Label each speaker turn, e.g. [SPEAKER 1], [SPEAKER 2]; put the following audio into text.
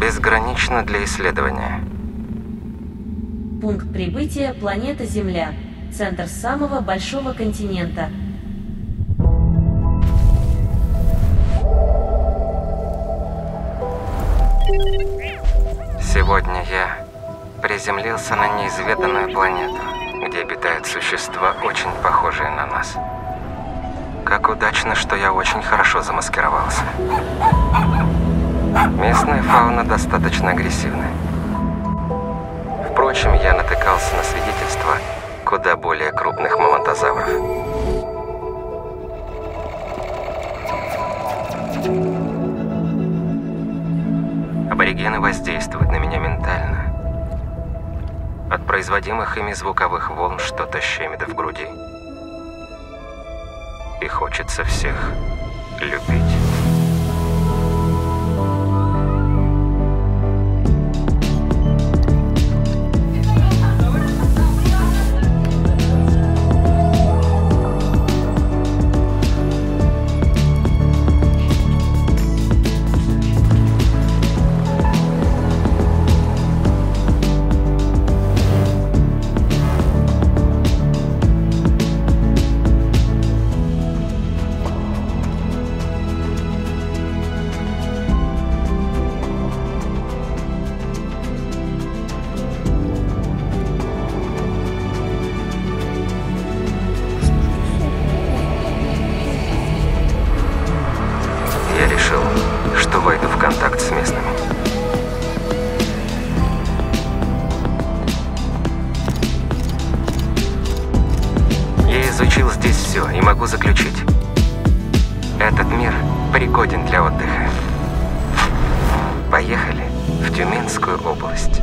[SPEAKER 1] безгранична для исследования.
[SPEAKER 2] Пункт прибытия – планета Земля. Центр самого большого континента.
[SPEAKER 1] Сегодня я приземлился на неизведанную планету, где обитают существа, очень похожие на нас. Как удачно, что я очень хорошо замаскировался. Местная фауна достаточно агрессивная. Впрочем, я натыкался на свидетельства куда более крупных мамонтозавров. Аборигены воздействуют на меня ментально. От производимых ими звуковых волн что-то щемит в груди. И хочется всех любить. Войду в контакт с местными. Я изучил здесь все и могу заключить. Этот мир пригоден для отдыха. Поехали в Тюменскую область.